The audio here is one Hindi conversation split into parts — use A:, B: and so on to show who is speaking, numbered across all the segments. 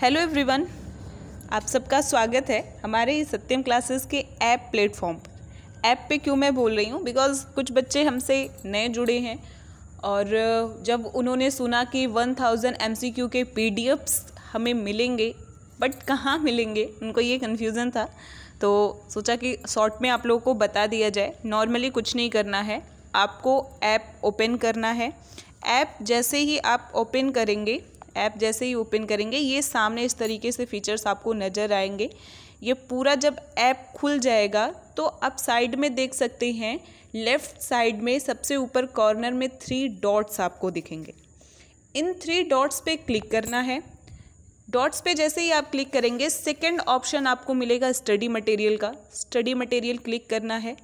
A: हेलो एवरीवन, आप सबका स्वागत है हमारे इस सत्यम क्लासेस के ऐप प्लेटफॉर्म ऐप पे क्यों मैं बोल रही हूँ? बिकॉज़ कुछ बच्चे हमसे नए जुड़े हैं और जब उन्होंने सुना कि 1000 थाउज़ेंड के पी हमें मिलेंगे बट कहाँ मिलेंगे? उनको ये कन्फ्यूज़न था। तो सोचा कि शॉर्ट में आप लोगों को बता दिया जाए। नॉर्मली कुछ नहीं करना है। आपको ऐप ओपन करना है। ऐप जैसे ही आप ओपन करेंगे ऐप जैसे ही ओपन करेंगे, ये सामने इस तरीके से फीचर्स आपको नज़र आएँगे। ये पूरा जब ऐप खुल जाएगा तो आप साइड में देख सकते हैं, लेफ़्ट साइड में सबसे ऊपर कॉर्नर में थ्री डॉट्स आपको दिखेंगे। इन थ्री डॉट्स पे क्लिक करना है। डॉट्स पे जैसे ही आप क्लिक करेंगे, सेकंड ऑप्शन आपको मिलेगा स्टडी मटेरियल का। स्टडी मटेरियल क्लिक करना है।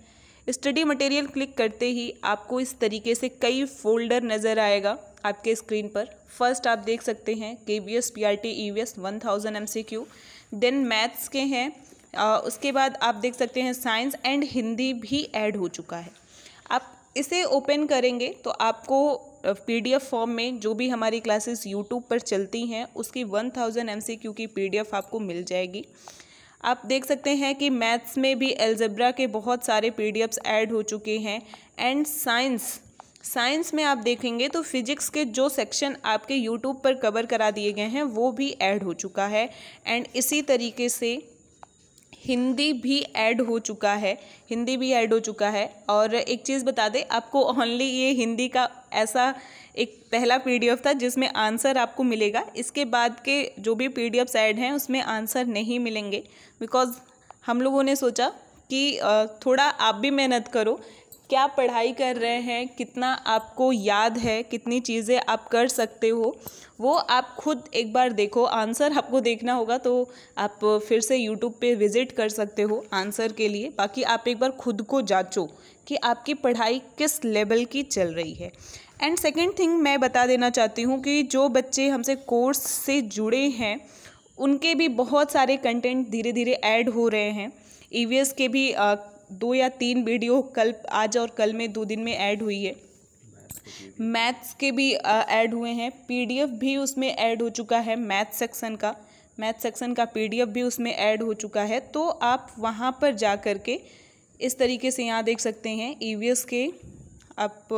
A: स्टडी मटेरियल क्लिक करते ही आपको इस तरीके से कई फोल्डर नज़र आएगा। आपके स्क्रीन पर। फ़र्स्ट आप देख सकते हैं के V S P R T E V S one thousand M C Q then maths के हैं। उसके बाद आप देख सकते हैं साइंस एंड हिंदी भी ऐड हो चुका है। आप इसे ओपन करेंगे तो आपको पीडीएफ फॉर्म में जो भी हमारी क्लासेस यूट्यूब पर चलती हैं, उसकी one thousand M C Q की पीडीएफ आपको मिल जाएगी। आप देख सकते हैं कि मैथ्स में भी एल्जब्रा के बहुत सारे पीडीएफ्स ऐड हो चुके हैं। एंड साइंस साइंस में आप देखेंगे तो फिजिक्स के जो सेक्शन आपके यूट्यूब पर कवर करा दिए गए हैं, वो भी ऐड हो चुका है। एंड इसी तरीके से हिंदी भी ऐड हो चुका है, हिंदी भी ऐड हो चुका है। और एक चीज़ बता दें, आपको ओनली ये हिंदी का ऐसा एक पहला पीडीएफ था जिसमें आंसर आपको मिलेगा। इसके बाद के जो भी पीडीएफ्स ऐड हैं, उसमें आंसर नहीं मिलेंगे। बिकॉज़ हम लोगों ने सोचा कि थोड़ा आप भी मेहनत करो क्या पढ़ाई कर रहे हैं, कितना आपको याद है, कितनी चीज़ें आप कर सकते हो, वो आप खुद एक बार देखो। आंसर आपको देखना होगा तो आप फिर से यूट्यूब पे विज़िट कर सकते हो आंसर के लिए। बाकी आप एक बार खुद को जांचो कि आपकी पढ़ाई किस लेवल की चल रही है। एंड सेकेंड थिंग मैं बता देना चाहती हूँ कि जो बच्चे हमसे कोर्स से जुड़े हैं, उनके भी बहुत सारे कंटेंट धीरे धीरे ऐड हो रहे हैं। ई e के भी दो या तीन वीडियो कल, आज और कल में दो दिन में ऐड हुई है। मैथ्स के भी ऐड हुए हैं। पीडीएफ भी उसमें ऐड हो चुका है मैथ सेक्शन का। मैथ सेक्शन का पीडीएफ भी उसमें ऐड हो चुका है। तो आप वहाँ पर जा कर के इस तरीके से यहाँ देख सकते हैं ईवीएस के। आप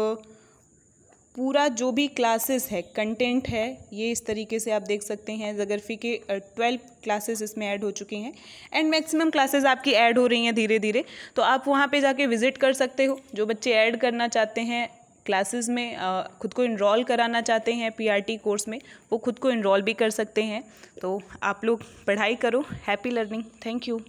A: पूरा जो भी क्लासेस है कंटेंट है ये इस तरीके से आप देख सकते हैं जगरफी के ट्वेल्व क्लासेस इसमें ऐड हो चुकी हैं। एंड मैक्सिमम क्लासेस आपकी ऐड हो रही हैं धीरे धीरे तो आप वहाँ पे जाके विज़िट कर सकते हो। जो बच्चे ऐड करना चाहते हैं क्लासेस में आ, खुद को इनरोल कराना चाहते हैं पीआरटी कोर्स में वो खुद को इनरोल भी कर सकते हैं। तो आप लोग पढ़ाई करो हैप्पी लर्निंग थैंक यू